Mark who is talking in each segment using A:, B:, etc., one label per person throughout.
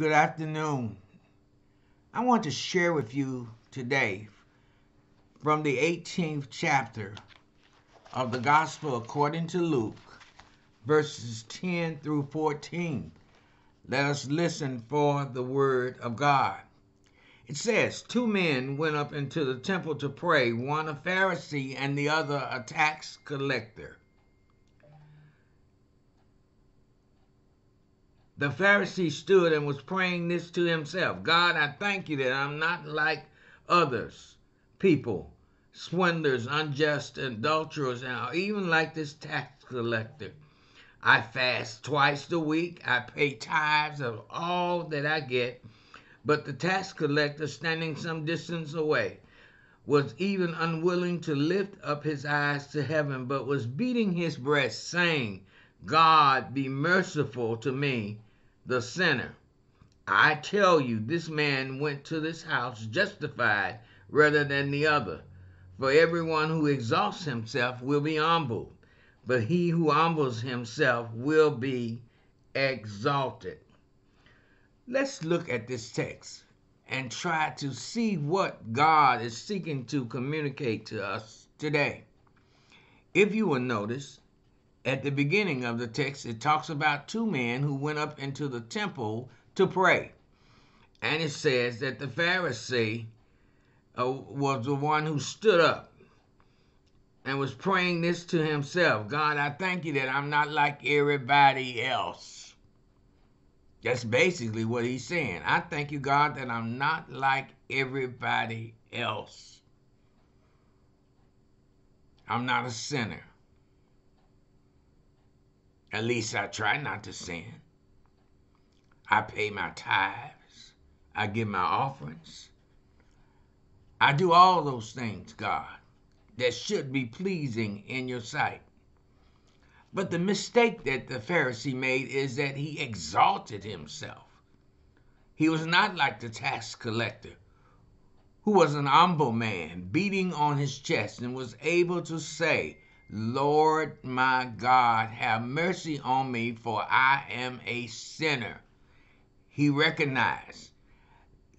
A: Good afternoon. I want to share with you today from the 18th chapter of the Gospel according to Luke, verses 10 through 14. Let us listen for the word of God. It says, Two men went up into the temple to pray, one a Pharisee and the other a tax collector. The Pharisee stood and was praying this to himself God, I thank you that I'm not like others, people, swindlers, unjust, adulterers, and even like this tax collector. I fast twice a week. I pay tithes of all that I get. But the tax collector, standing some distance away, was even unwilling to lift up his eyes to heaven, but was beating his breast, saying, God be merciful to me, the sinner. I tell you, this man went to this house justified rather than the other. For everyone who exalts himself will be humbled, but he who humbles himself will be exalted. Let's look at this text and try to see what God is seeking to communicate to us today. If you will notice, at the beginning of the text, it talks about two men who went up into the temple to pray. And it says that the Pharisee uh, was the one who stood up and was praying this to himself God, I thank you that I'm not like everybody else. That's basically what he's saying. I thank you, God, that I'm not like everybody else. I'm not a sinner. At least I try not to sin. I pay my tithes. I give my offerings. I do all those things, God, that should be pleasing in your sight. But the mistake that the Pharisee made is that he exalted himself. He was not like the tax collector, who was an humble man, beating on his chest, and was able to say, Lord my God, have mercy on me, for I am a sinner. He recognized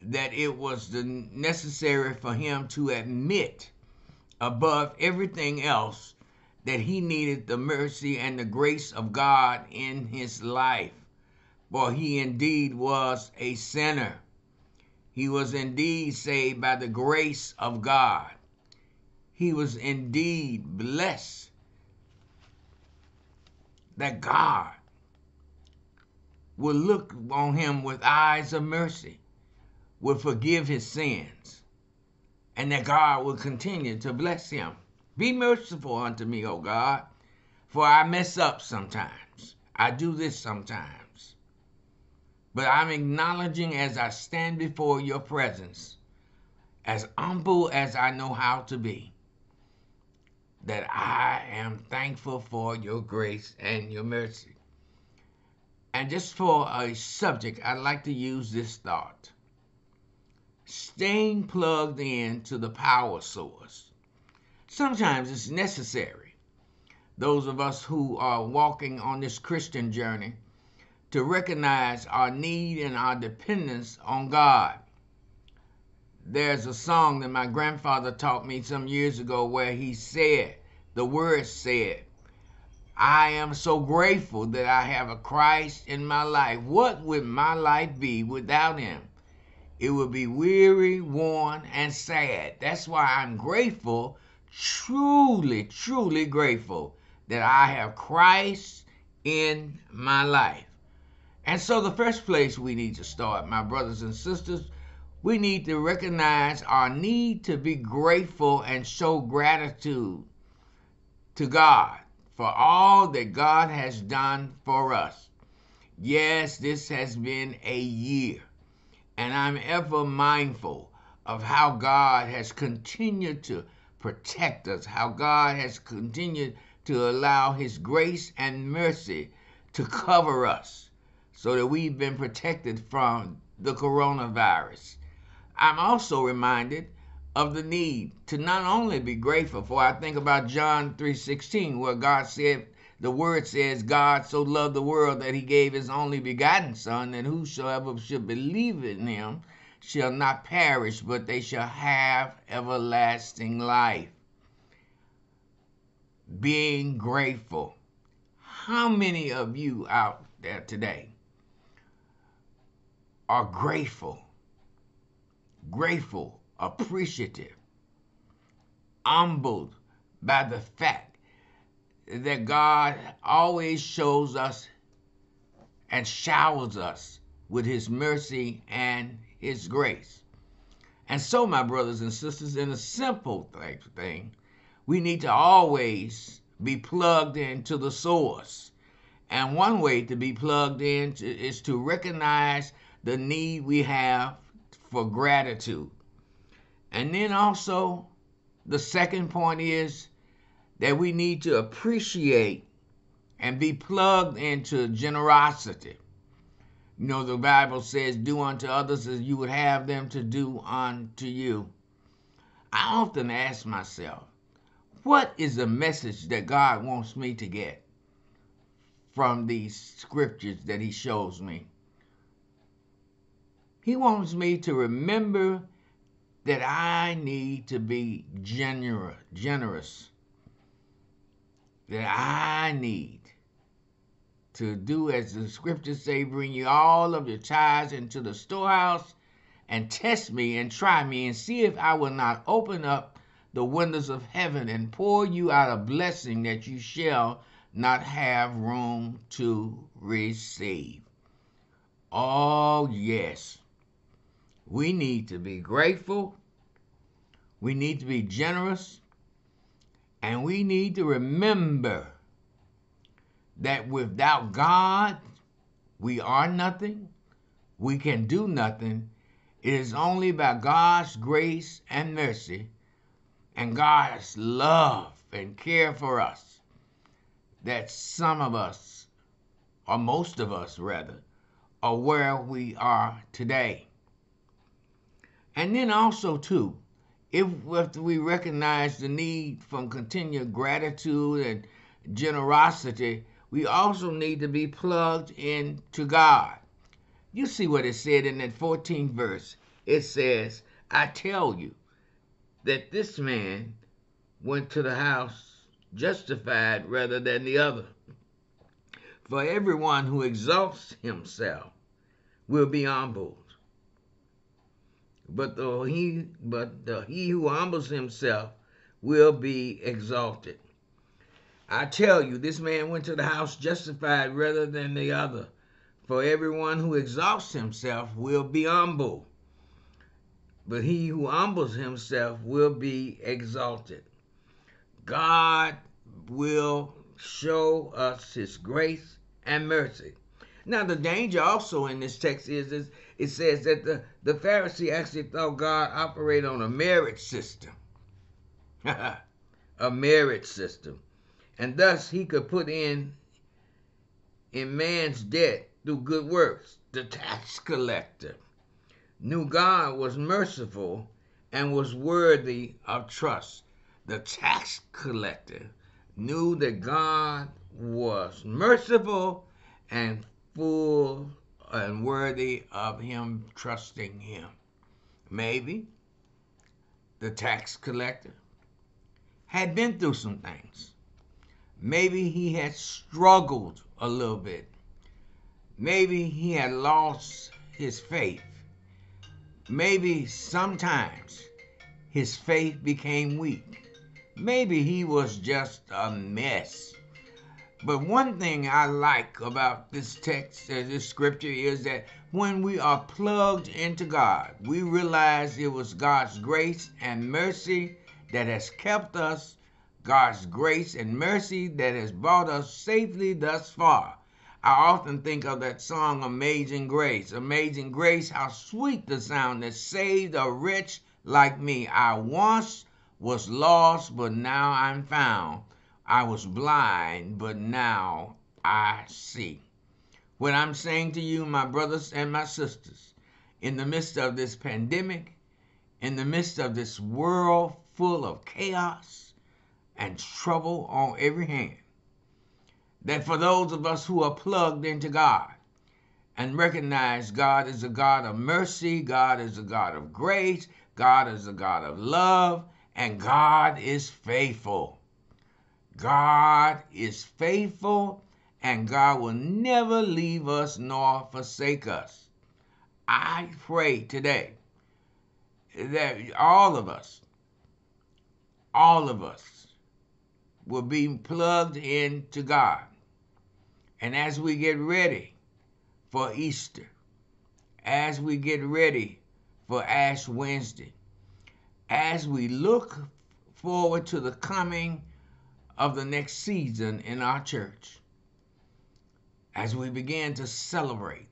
A: that it was necessary for him to admit above everything else that he needed the mercy and the grace of God in his life. For he indeed was a sinner. He was indeed saved by the grace of God he was indeed blessed that God would look on him with eyes of mercy, would forgive his sins, and that God would continue to bless him. Be merciful unto me, O God, for I mess up sometimes. I do this sometimes. But I'm acknowledging as I stand before your presence, as humble as I know how to be, that I am thankful for your grace and your mercy. And just for a subject, I'd like to use this thought staying plugged in to the power source. Sometimes it's necessary, those of us who are walking on this Christian journey, to recognize our need and our dependence on God there's a song that my grandfather taught me some years ago where he said, the words said, I am so grateful that I have a Christ in my life. What would my life be without him? It would be weary, worn, and sad. That's why I'm grateful, truly, truly grateful that I have Christ in my life. And so, the first place we need to start, my brothers and sisters, we need to recognize our need to be grateful and show gratitude to God for all that God has done for us. Yes, this has been a year, and I'm ever mindful of how God has continued to protect us, how God has continued to allow His grace and mercy to cover us so that we've been protected from the coronavirus. I'm also reminded of the need to not only be grateful for I think about John 3:16 where God said the word says, God so loved the world that he gave his only begotten Son, that whosoever should believe in him shall not perish, but they shall have everlasting life. Being grateful. How many of you out there today are grateful? Grateful, appreciative, humbled by the fact that God always shows us and showers us with his mercy and his grace. And so, my brothers and sisters, in a simple thing, we need to always be plugged into the source. And one way to be plugged in is to recognize the need we have for gratitude. And then also, the second point is that we need to appreciate and be plugged into generosity. You know, the Bible says, Do unto others as you would have them to do unto you. I often ask myself, what is the message that God wants me to get from these scriptures that He shows me? He wants me to remember that I need to be generous, generous that I need to do as the scriptures say, bring you all of your tithes into the storehouse and test me and try me and see if I will not open up the windows of heaven and pour you out a blessing that you shall not have room to receive. Oh, yes. We need to be grateful. We need to be generous. And we need to remember that without God, we are nothing, we can do nothing. It is only by God's grace and mercy and God's love and care for us that some of us, or most of us rather, are where we are today. And then also, too, if, if we recognize the need for continued gratitude and generosity, we also need to be plugged into God. You see what it said in that 14th verse. It says, I tell you that this man went to the house justified rather than the other. For everyone who exalts himself will be humbled, but the he but the he who humbles himself will be exalted. I tell you, this man went to the house justified rather than the other. For everyone who exalts himself will be humbled, but he who humbles himself will be exalted. God will show us his grace and mercy. Now, the danger also in this text is, is it says that the, the Pharisee actually thought God operated on a merit system. a merit system. And thus he could put in in man's debt through good works. The tax collector knew God was merciful and was worthy of trust. The tax collector knew that God was merciful and full and worthy of him trusting him. Maybe the tax collector had been through some things. Maybe he had struggled a little bit. Maybe he had lost his faith. Maybe sometimes his faith became weak. Maybe he was just a mess. But one thing I like about this text, uh, this scripture, is that when we are plugged into God, we realize it was God's grace and mercy that has kept us, God's grace and mercy that has brought us safely thus far. I often think of that song, Amazing Grace. Amazing Grace, how sweet the sound that saved a wretch like me. I once was lost, but now I'm found. I was blind, but now I see. What I'm saying to you, my brothers and my sisters, in the midst of this pandemic, in the midst of this world full of chaos and trouble on every hand, that for those of us who are plugged into God and recognize God is a God of mercy, God is a God of grace, God is a God of love, and God is faithful. God is faithful, and God will never leave us nor forsake us. I pray today that all of us, all of us, will be plugged into God. And as we get ready for Easter, as we get ready for Ash Wednesday, as we look forward to the coming of the next season in our church, as we begin to celebrate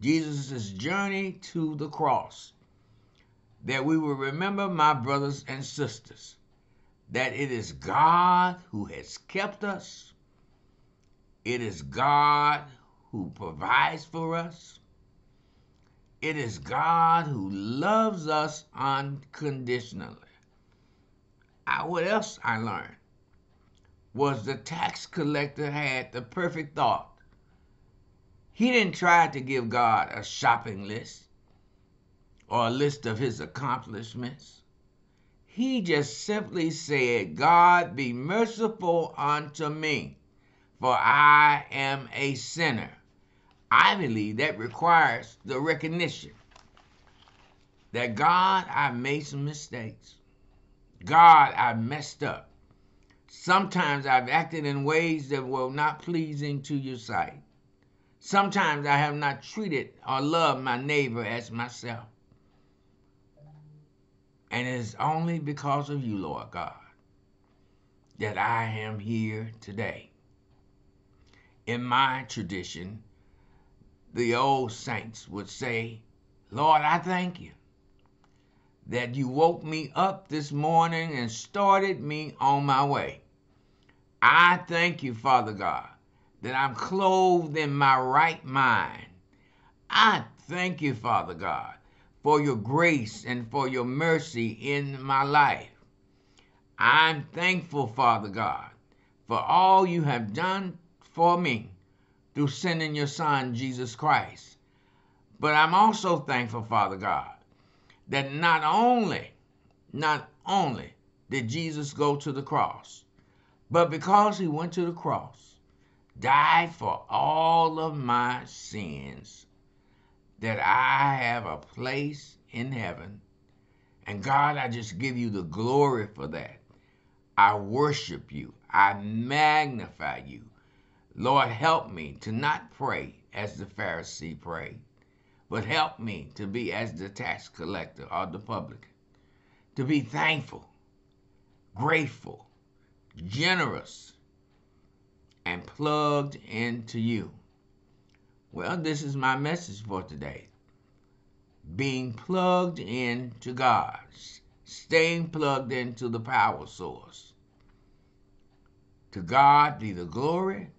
A: Jesus' journey to the cross, that we will remember, my brothers and sisters, that it is God who has kept us. It is God who provides for us. It is God who loves us unconditionally. I, what else I learned was the tax collector had the perfect thought. He didn't try to give God a shopping list or a list of his accomplishments. He just simply said, God be merciful unto me, for I am a sinner. I believe that requires the recognition that God, I made some mistakes. God, I messed up. Sometimes I've acted in ways that were not pleasing to your sight. Sometimes I have not treated or loved my neighbor as myself. And it is only because of you, Lord God, that I am here today. In my tradition, the old saints would say, Lord, I thank you that you woke me up this morning and started me on my way. I thank you, Father God, that I'm clothed in my right mind. I thank you, Father God, for your grace and for your mercy in my life. I'm thankful, Father God, for all you have done for me through sending your Son, Jesus Christ. But I'm also thankful, Father God, that not only, not only did Jesus go to the cross, but because he went to the cross, died for all of my sins, that I have a place in heaven. And God, I just give you the glory for that. I worship you. I magnify you. Lord, help me to not pray as the Pharisee prayed, but help me to be as the tax collector or the publican, to be thankful, grateful, generous, and plugged into you. Well, this is my message for today. Being plugged into God, staying plugged into the power source. To God be the glory.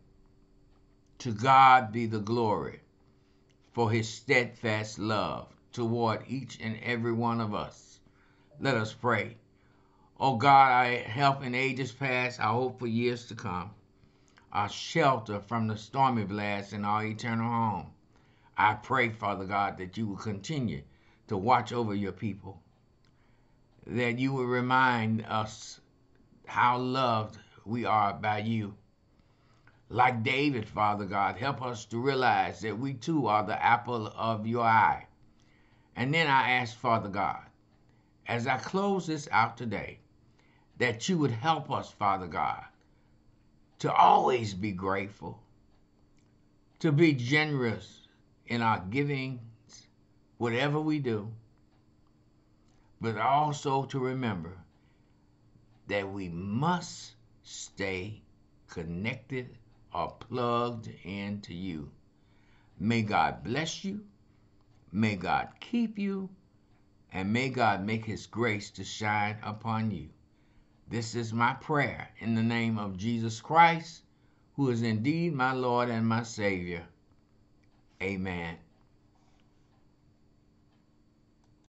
A: To God be the glory for his steadfast love toward each and every one of us. Let us pray. Oh God, I help in ages past, I hope for years to come our shelter from the stormy blast in our eternal home. I pray, Father God, that you will continue to watch over your people, that you will remind us how loved we are by you. Like David, Father God, help us to realize that we too are the apple of your eye. And then I ask, Father God, as I close this out today, that you would help us, Father God, to always be grateful, to be generous in our giving, whatever we do, but also to remember that we must stay connected or plugged into you. May God bless you. May God keep you. And may God make his grace to shine upon you. This is my prayer in the name of Jesus Christ, who is indeed my Lord and my Savior. Amen